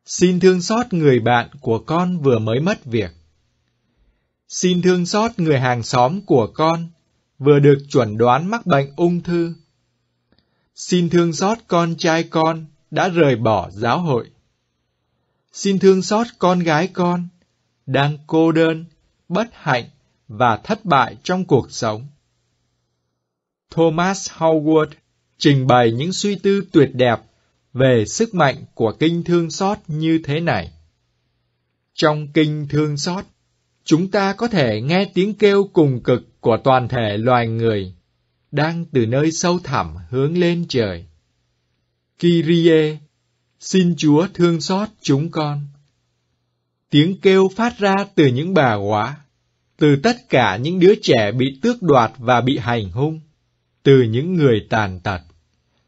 Xin thương xót người bạn của con vừa mới mất việc. Xin thương xót người hàng xóm của con vừa được chuẩn đoán mắc bệnh ung thư. Xin thương xót con trai con đã rời bỏ giáo hội. Xin thương xót con gái con đang cô đơn, bất hạnh và thất bại trong cuộc sống. Thomas Howard trình bày những suy tư tuyệt đẹp về sức mạnh của kinh thương xót như thế này. Trong kinh thương xót, chúng ta có thể nghe tiếng kêu cùng cực của toàn thể loài người đang từ nơi sâu thẳm hướng lên trời. Kyrie, xin Chúa thương xót chúng con. Tiếng kêu phát ra từ những bà quả, từ tất cả những đứa trẻ bị tước đoạt và bị hành hung, từ những người tàn tật,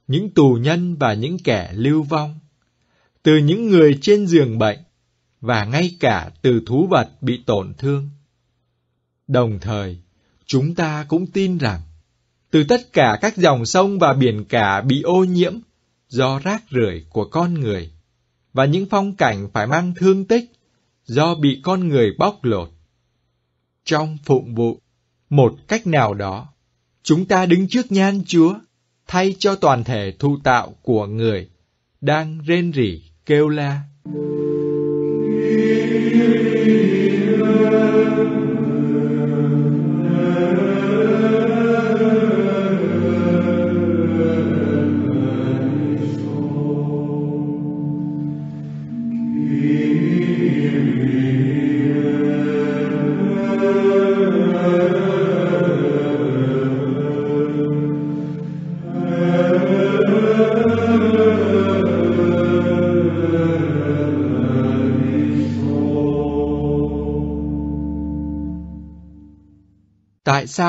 những tù nhân và những kẻ lưu vong, từ những người trên giường bệnh, và ngay cả từ thú vật bị tổn thương. Đồng thời, chúng ta cũng tin rằng, từ tất cả các dòng sông và biển cả bị ô nhiễm do rác rưởi của con người, và những phong cảnh phải mang thương tích do bị con người bóc lột. Trong phụng vụ, một cách nào đó, chúng ta đứng trước nhan Chúa, thay cho toàn thể thu tạo của người, đang rên rỉ, kêu la.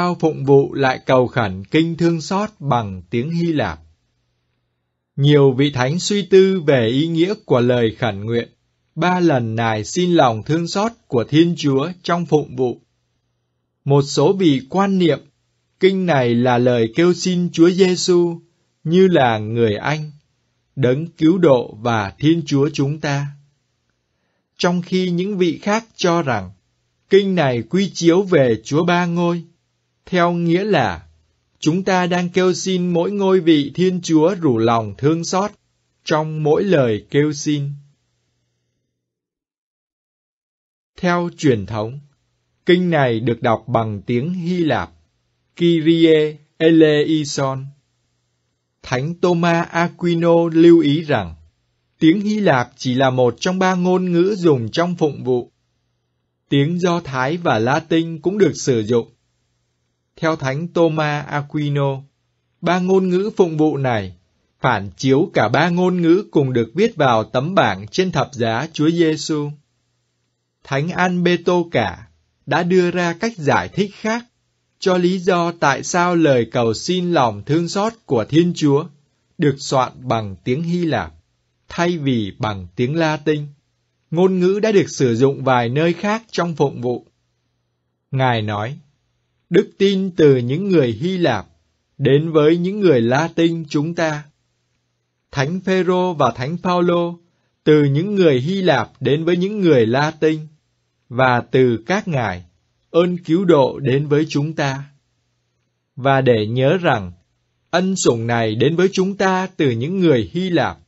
Sao phụng vụ lại cầu khẩn kinh thương xót bằng tiếng Hy Lạp? Nhiều vị thánh suy tư về ý nghĩa của lời khẩn nguyện, ba lần nài xin lòng thương xót của Thiên Chúa trong phụng vụ. Một số vị quan niệm, kinh này là lời kêu xin Chúa Giêsu như là người Anh, đấng cứu độ và Thiên Chúa chúng ta. Trong khi những vị khác cho rằng, kinh này quy chiếu về Chúa Ba Ngôi, theo nghĩa là chúng ta đang kêu xin mỗi ngôi vị Thiên Chúa rủ lòng thương xót trong mỗi lời kêu xin. Theo truyền thống, kinh này được đọc bằng tiếng Hy Lạp, Kyrie eleison. Thánh Thomas Aquino lưu ý rằng, tiếng Hy Lạp chỉ là một trong ba ngôn ngữ dùng trong phụng vụ. Tiếng Do Thái và Latin cũng được sử dụng, theo Thánh Thomas Aquino, ba ngôn ngữ phụng vụ này phản chiếu cả ba ngôn ngữ cùng được viết vào tấm bảng trên thập giá Chúa Giêsu. Thánh Alberto cả đã đưa ra cách giải thích khác cho lý do tại sao lời cầu xin lòng thương xót của Thiên Chúa được soạn bằng tiếng Hy Lạp thay vì bằng tiếng Latin. Ngôn ngữ đã được sử dụng vài nơi khác trong phụng vụ. Ngài nói, đức tin từ những người Hy Lạp đến với những người Latin chúng ta. Thánh Phêrô và Thánh Phaolô từ những người Hy Lạp đến với những người Latin và từ các ngài ơn cứu độ đến với chúng ta. Và để nhớ rằng ân sủng này đến với chúng ta từ những người Hy Lạp,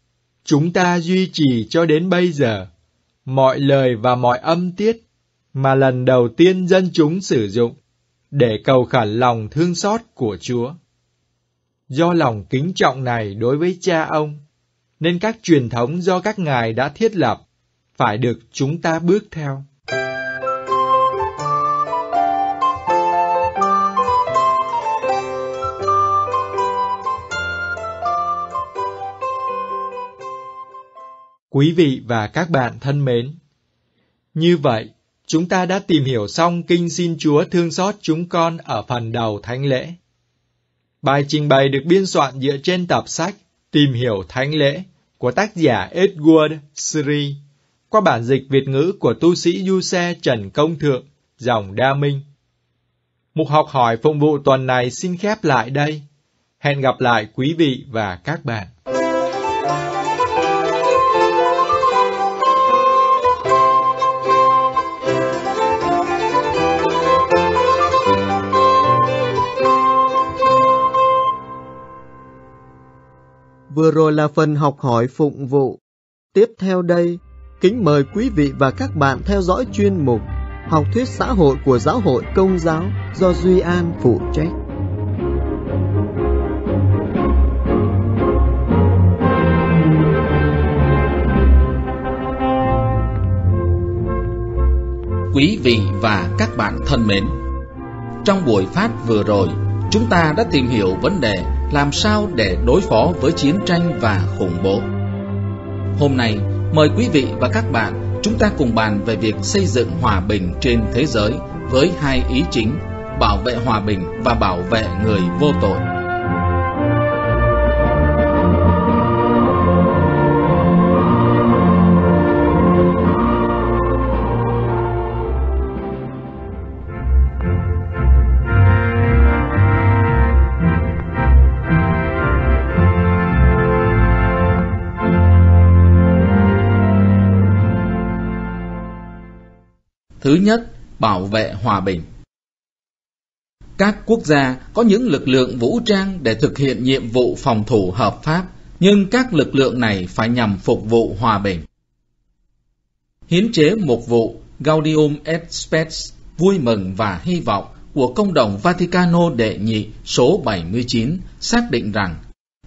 chúng ta duy trì cho đến bây giờ mọi lời và mọi âm tiết mà lần đầu tiên dân chúng sử dụng để cầu khẩn lòng thương xót của Chúa. Do lòng kính trọng này đối với cha ông, nên các truyền thống do các ngài đã thiết lập phải được chúng ta bước theo. Quý vị và các bạn thân mến, như vậy, chúng ta đã tìm hiểu xong kinh xin Chúa thương xót chúng con ở phần đầu thánh lễ. Bài trình bày được biên soạn dựa trên tập sách Tìm hiểu thánh lễ của tác giả Edward Sri qua bản dịch Việt ngữ của tu sĩ du xe Trần Công Thượng, dòng Đa Minh. Mục học hỏi phụng vụ tuần này xin khép lại đây. Hẹn gặp lại quý vị và các bạn. Vừa rồi là phần học hỏi phụng vụ. Tiếp theo đây, kính mời quý vị và các bạn theo dõi chuyên mục Học thuyết xã hội của Giáo hội Công giáo do Duy An phụ trách. Quý vị và các bạn thân mến, trong buổi phát vừa rồi, chúng ta đã tìm hiểu vấn đề làm sao để đối phó với chiến tranh và khủng bố. Hôm nay, mời quý vị và các bạn chúng ta cùng bàn về việc xây dựng hòa bình trên thế giới với hai ý chính: bảo vệ hòa bình và bảo vệ người vô tội. Thứ nhất, bảo vệ hòa bình. Các quốc gia có những lực lượng vũ trang để thực hiện nhiệm vụ phòng thủ hợp pháp, nhưng các lực lượng này phải nhằm phục vụ hòa bình. Hiến chế mục vụ Gaudium et Spes vui mừng và hy vọng của công đồng Vaticano đệ nhị số 79 xác định rằng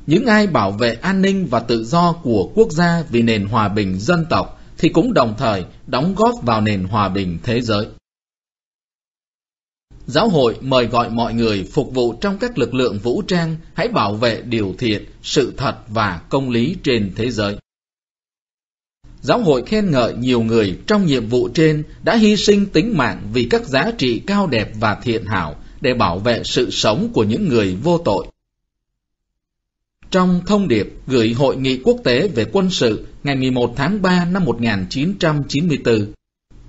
những ai bảo vệ an ninh và tự do của quốc gia vì nền hòa bình dân tộc thì cũng đồng thời đóng góp vào nền hòa bình thế giới. Giáo hội mời gọi mọi người phục vụ trong các lực lượng vũ trang hãy bảo vệ điều thiện, sự thật và công lý trên thế giới. Giáo hội khen ngợi nhiều người trong nhiệm vụ trên đã hy sinh tính mạng vì các giá trị cao đẹp và thiện hảo để bảo vệ sự sống của những người vô tội. Trong thông điệp gửi Hội nghị quốc tế về quân sự ngày 11 tháng 3 năm 1994,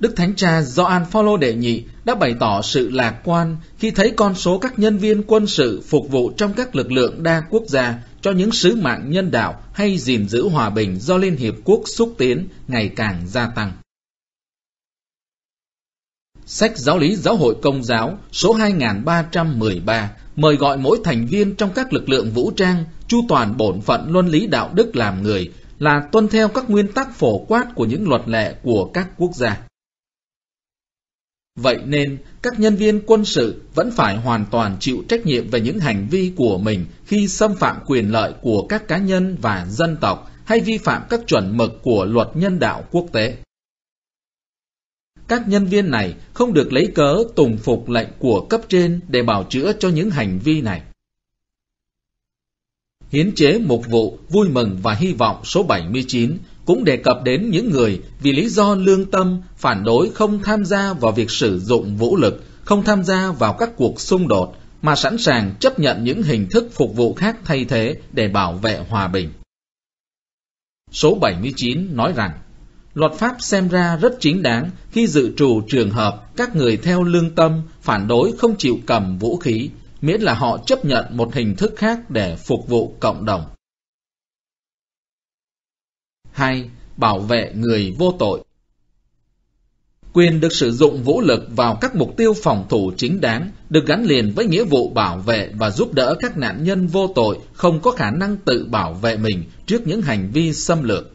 Đức Thánh Cha Gioan Phaolô đệ nhị đã bày tỏ sự lạc quan khi thấy con số các nhân viên quân sự phục vụ trong các lực lượng đa quốc gia cho những sứ mạng nhân đạo hay gìn giữ hòa bình do Liên Hiệp Quốc xúc tiến ngày càng gia tăng. Sách Giáo lý Giáo hội Công giáo số 2313 mời gọi mỗi thành viên trong các lực lượng vũ trang chu toàn bổn phận luân lý đạo đức làm người là tuân theo các nguyên tắc phổ quát của những luật lệ của các quốc gia. Vậy nên, các nhân viên quân sự vẫn phải hoàn toàn chịu trách nhiệm về những hành vi của mình khi xâm phạm quyền lợi của các cá nhân và dân tộc hay vi phạm các chuẩn mực của luật nhân đạo quốc tế. Các nhân viên này không được lấy cớ tùng phục lệnh của cấp trên để bảo chữa cho những hành vi này. Hiến chế mục vụ vui mừng và hy vọng số 79 cũng đề cập đến những người vì lý do lương tâm phản đối không tham gia vào việc sử dụng vũ lực, không tham gia vào các cuộc xung đột, mà sẵn sàng chấp nhận những hình thức phục vụ khác thay thế để bảo vệ hòa bình. Số 79 nói rằng, luật pháp xem ra rất chính đáng khi dự trù trường hợp các người theo lương tâm phản đối không chịu cầm vũ khí, miễn là họ chấp nhận một hình thức khác để phục vụ cộng đồng. 2. Bảo vệ người vô tội Quyền được sử dụng vũ lực vào các mục tiêu phòng thủ chính đáng được gắn liền với nghĩa vụ bảo vệ và giúp đỡ các nạn nhân vô tội không có khả năng tự bảo vệ mình trước những hành vi xâm lược.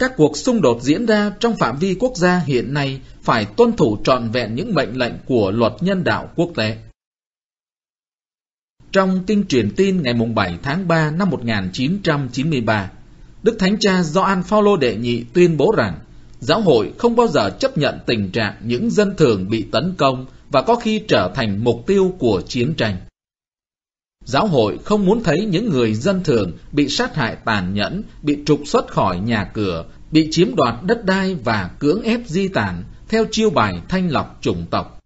Các cuộc xung đột diễn ra trong phạm vi quốc gia hiện nay phải tuân thủ trọn vẹn những mệnh lệnh của luật nhân đạo quốc tế. Trong kinh truyền tin ngày 7 tháng 3 năm 1993, Đức Thánh Cha Gioan Phaolô đệ nhị tuyên bố rằng giáo hội không bao giờ chấp nhận tình trạng những dân thường bị tấn công và có khi trở thành mục tiêu của chiến tranh. Giáo hội không muốn thấy những người dân thường bị sát hại tàn nhẫn, bị trục xuất khỏi nhà cửa, bị chiếm đoạt đất đai và cưỡng ép di tản theo chiêu bài thanh lọc chủng tộc.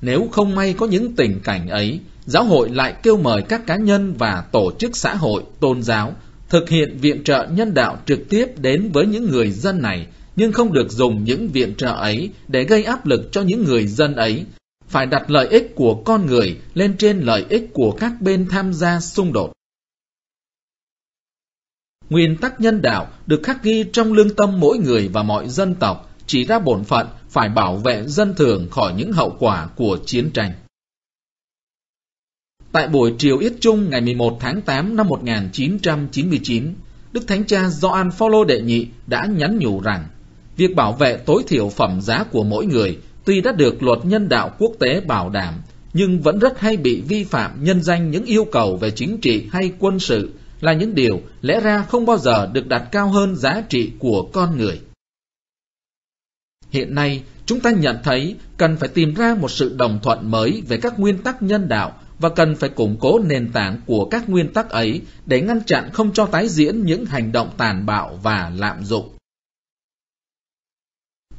Nếu không may có những tình cảnh ấy, giáo hội lại kêu mời các cá nhân và tổ chức xã hội, tôn giáo thực hiện viện trợ nhân đạo trực tiếp đến với những người dân này, nhưng không được dùng những viện trợ ấy để gây áp lực cho những người dân ấy, phải đặt lợi ích của con người lên trên lợi ích của các bên tham gia xung đột. Nguyên tắc nhân đạo được khắc ghi trong lương tâm mỗi người và mọi dân tộc, chỉ ra bổn phận phải bảo vệ dân thường khỏi những hậu quả của chiến tranh. Tại buổi triều yết chung ngày 11 tháng 8 năm 1999, Đức Thánh Cha Gioan Phaolô đệ nhị đã nhắn nhủ rằng việc bảo vệ tối thiểu phẩm giá của mỗi người tuy đã được luật nhân đạo quốc tế bảo đảm, nhưng vẫn rất hay bị vi phạm nhân danh những yêu cầu về chính trị hay quân sự là những điều lẽ ra không bao giờ được đặt cao hơn giá trị của con người. Hiện nay, chúng ta nhận thấy cần phải tìm ra một sự đồng thuận mới về các nguyên tắc nhân đạo và cần phải củng cố nền tảng của các nguyên tắc ấy để ngăn chặn không cho tái diễn những hành động tàn bạo và lạm dụng.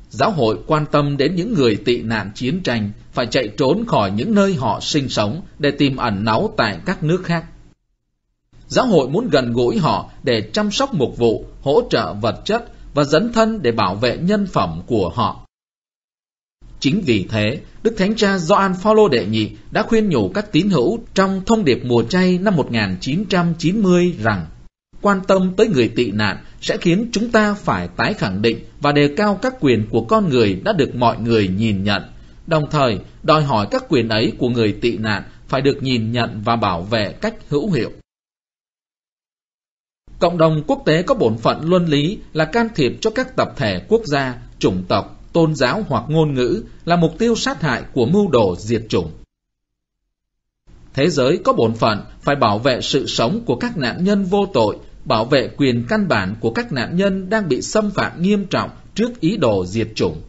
Giáo hội quan tâm đến những người tị nạn chiến tranh phải chạy trốn khỏi những nơi họ sinh sống để tìm ẩn náu tại các nước khác. Giáo hội muốn gần gũi họ để chăm sóc mục vụ, hỗ trợ vật chất và dấn thân để bảo vệ nhân phẩm của họ. Chính vì thế, Đức Thánh Cha Gioan Phaolô đệ nhị đã khuyên nhủ các tín hữu trong thông điệp mùa chay năm 1990 rằng quan tâm tới người tị nạn sẽ khiến chúng ta phải tái khẳng định và đề cao các quyền của con người đã được mọi người nhìn nhận, đồng thời đòi hỏi các quyền ấy của người tị nạn phải được nhìn nhận và bảo vệ cách hữu hiệu. Cộng đồng quốc tế có bổn phận luân lý là can thiệp cho các tập thể quốc gia, chủng tộc, tôn giáo hoặc ngôn ngữ là mục tiêu sát hại của mưu đồ diệt chủng. Thế giới có bổn phận phải bảo vệ sự sống của các nạn nhân vô tội, bảo vệ quyền căn bản của các nạn nhân đang bị xâm phạm nghiêm trọng trước ý đồ diệt chủng.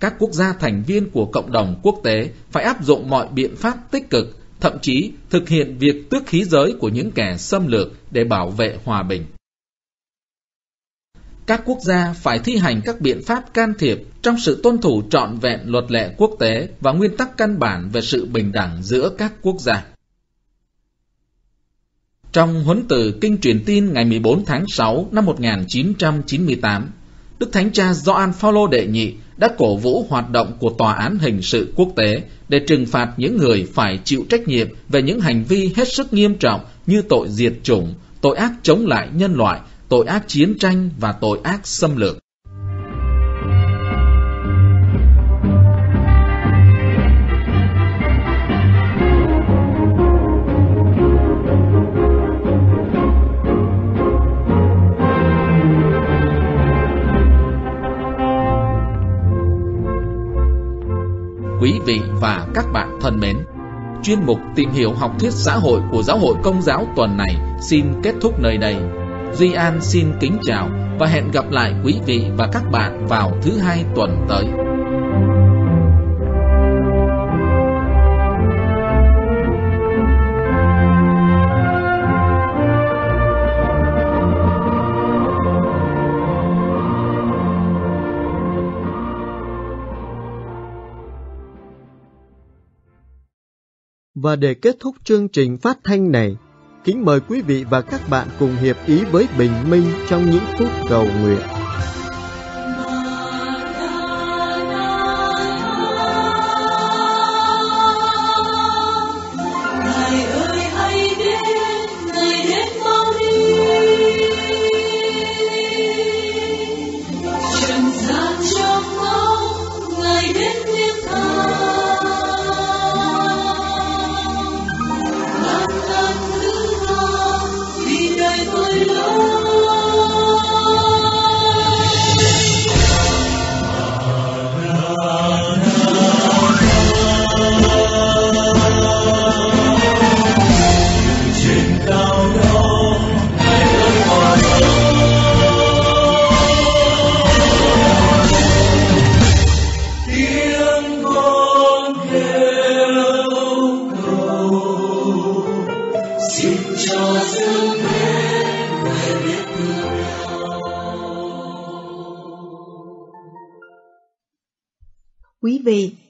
Các quốc gia thành viên của cộng đồng quốc tế phải áp dụng mọi biện pháp tích cực, thậm chí thực hiện việc tước khí giới của những kẻ xâm lược để bảo vệ hòa bình. Các quốc gia phải thi hành các biện pháp can thiệp trong sự tuân thủ trọn vẹn luật lệ quốc tế và nguyên tắc căn bản về sự bình đẳng giữa các quốc gia. Trong huấn từ Kinh truyền tin ngày 14 tháng 6 năm 1998, Đức Thánh Cha Gioan Phaolô đệ nhị đã cổ vũ hoạt động của tòa án hình sự quốc tế để trừng phạt những người phải chịu trách nhiệm về những hành vi hết sức nghiêm trọng như tội diệt chủng, tội ác chống lại nhân loại, tội ác chiến tranh và tội ác xâm lược. Quý vị và các bạn thân mến. Chuyên mục tìm hiểu học thuyết xã hội của Giáo hội Công giáo tuần này xin kết thúc nơi đây. Duy An xin kính chào và hẹn gặp lại quý vị và các bạn vào thứ hai tuần tới. Và để kết thúc chương trình phát thanh này, kính mời quý vị và các bạn cùng hiệp ý với Bình Minh trong những phút cầu nguyện.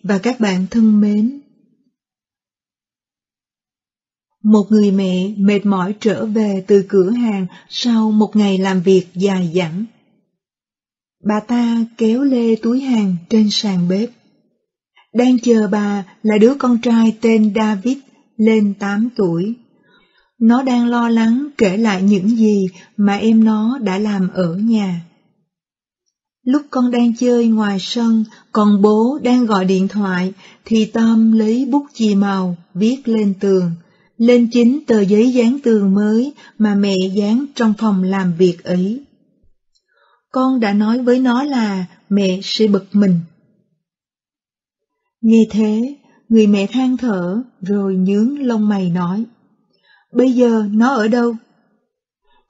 Và các bạn thân mến, một người mẹ mệt mỏi trở về từ cửa hàng sau một ngày làm việc dài dẳng. Bà ta kéo lê túi hàng trên sàn bếp. Đang chờ bà là đứa con trai tên David lên 8 tuổi. Nó đang lo lắng kể lại những gì mà em nó đã làm ở nhà. Lúc con đang chơi ngoài sân, còn bố đang gọi điện thoại, thì Tom lấy bút chì màu viết lên tường, lên chính tờ giấy dán tường mới mà mẹ dán trong phòng làm việc ấy. Con đã nói với nó là mẹ sẽ bực mình. Nghe thế, người mẹ than thở rồi nhướng lông mày nói, bây giờ nó ở đâu?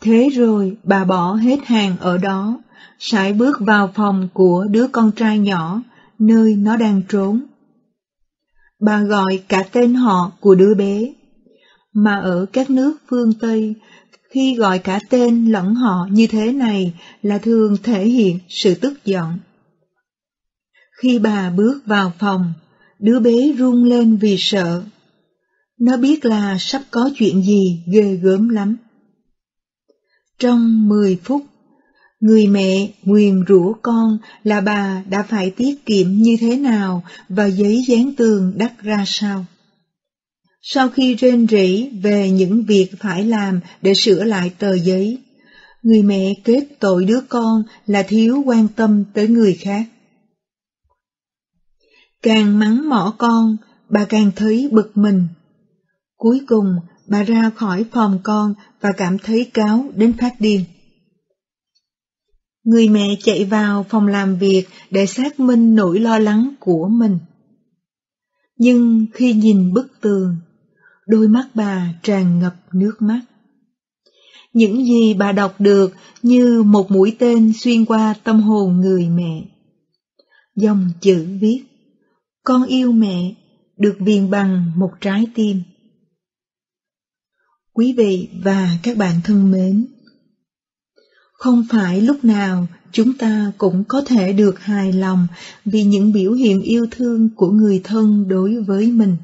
Thế rồi bà bỏ hết hàng ở đó, sải bước vào phòng của đứa con trai nhỏ, nơi nó đang trốn. Bà gọi cả tên họ của đứa bé, mà ở các nước phương Tây, khi gọi cả tên lẫn họ như thế này là thường thể hiện sự tức giận. Khi bà bước vào phòng, đứa bé run lên vì sợ. Nó biết là sắp có chuyện gì ghê gớm lắm. Trong 10 phút, người mẹ nguyền rủa con là bà đã phải tiết kiệm như thế nào và giấy dán tường đắt ra sao. Sau khi rên rỉ về những việc phải làm để sửa lại tờ giấy, người mẹ kết tội đứa con là thiếu quan tâm tới người khác. Càng mắng mỏ con, bà càng thấy bực mình. Cuối cùng, bà ra khỏi phòng con và cảm thấy cáo đến phát điên. Người mẹ chạy vào phòng làm việc để xác minh nỗi lo lắng của mình. Nhưng khi nhìn bức tường, đôi mắt bà tràn ngập nước mắt. Những gì bà đọc được như một mũi tên xuyên qua tâm hồn người mẹ. Dòng chữ viết, con yêu mẹ, được viền bằng một trái tim. Quý vị và các bạn thân mến, không phải lúc nào chúng ta cũng có thể được hài lòng vì những biểu hiện yêu thương của người thân đối với mình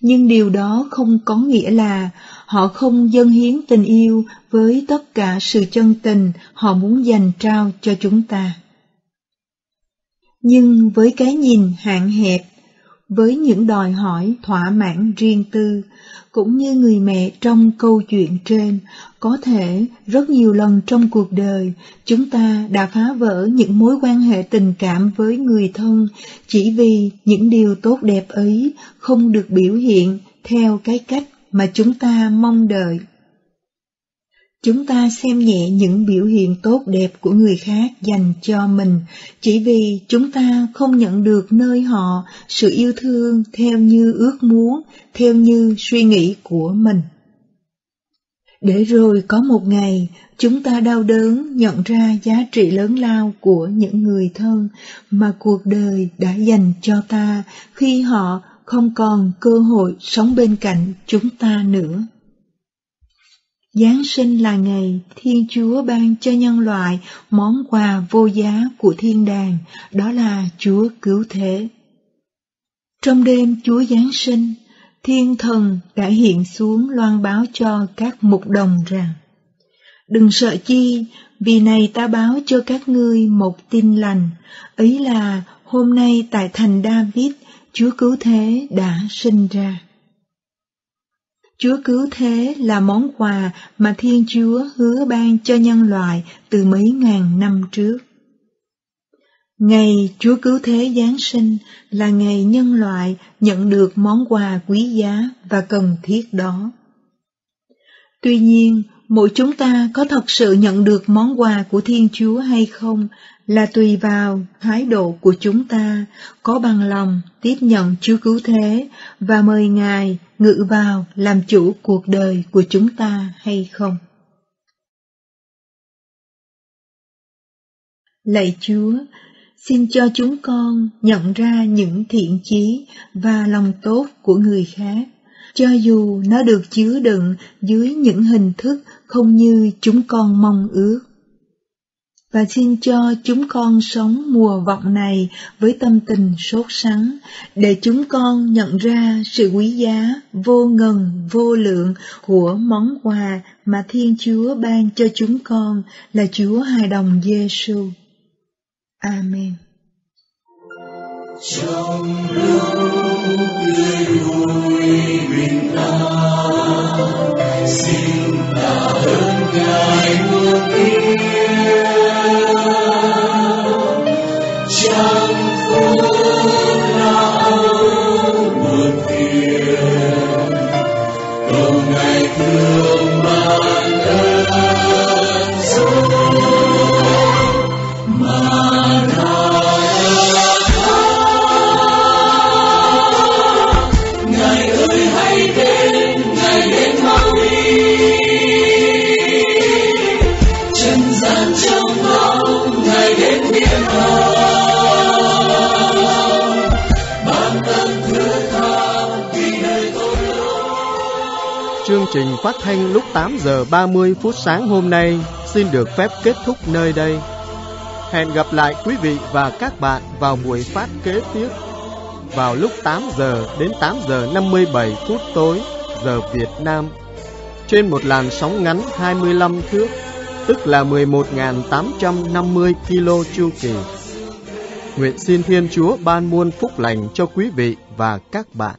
nhưng điều đó không có nghĩa là họ không dâng hiến tình yêu với tất cả sự chân tình họ muốn dành trao cho chúng ta. Nhưng với cái nhìn hạn hẹp, với những đòi hỏi thỏa mãn riêng tư, cũng như người mẹ trong câu chuyện trên, có thể rất nhiều lần trong cuộc đời chúng ta đã phá vỡ những mối quan hệ tình cảm với người thân chỉ vì những điều tốt đẹp ấy không được biểu hiện theo cái cách mà chúng ta mong đợi. Chúng ta xem nhẹ những biểu hiện tốt đẹp của người khác dành cho mình chỉ vì chúng ta không nhận được nơi họ sự yêu thương theo như ước muốn, theo như suy nghĩ của mình. Để rồi có một ngày, chúng ta đau đớn nhận ra giá trị lớn lao của những người thân mà cuộc đời đã dành cho ta khi họ không còn cơ hội sống bên cạnh chúng ta nữa. Giáng sinh là ngày Thiên Chúa ban cho nhân loại món quà vô giá của thiên đàng, đó là Chúa cứu thế. Trong đêm Chúa Giáng sinh, thiên thần đã hiện xuống loan báo cho các mục đồng rằng Đừng sợ chi, vì này ta báo cho các ngươi một tin lành, ấy là hôm nay tại thành David, Chúa cứu thế đã sinh ra. Chúa cứu thế là món quà mà Thiên Chúa hứa ban cho nhân loại từ mấy ngàn năm trước. Ngày Chúa cứu thế Giáng sinh là ngày nhân loại nhận được món quà quý giá và cần thiết đó. Tuy nhiên, mỗi chúng ta có thật sự nhận được món quà của Thiên Chúa hay không là tùy vào thái độ của chúng ta có bằng lòng tiếp nhận Chúa cứu thế và mời Ngài ngự vào làm chủ cuộc đời của chúng ta hay không. Lạy Chúa, xin cho chúng con nhận ra những thiện chí và lòng tốt của người khác cho dù nó được chứa đựng dưới những hình thức không như chúng con mong ước. Và xin cho chúng con sống mùa vọng này với tâm tình sốt sắng, để chúng con nhận ra sự quý giá, vô ngần, vô lượng của món quà mà Thiên Chúa ban cho chúng con là Chúa Hài Đồng Giêsu. Amen. Trong lúc tươi vui bình an, xin tạ ơn Ngài muôn tiếng thương ban ơn sâu. Trình phát thanh lúc 8 giờ 30 phút sáng hôm nay xin được phép kết thúc nơi đây. Hẹn gặp lại quý vị và các bạn vào buổi phát kế tiếp vào lúc 8 giờ đến 8 giờ 57 phút tối giờ Việt Nam trên một làn sóng ngắn 25 thước, tức là 11.850 km chu kỳ. Nguyện xin Thiên Chúa ban muôn phúc lành cho quý vị và các bạn.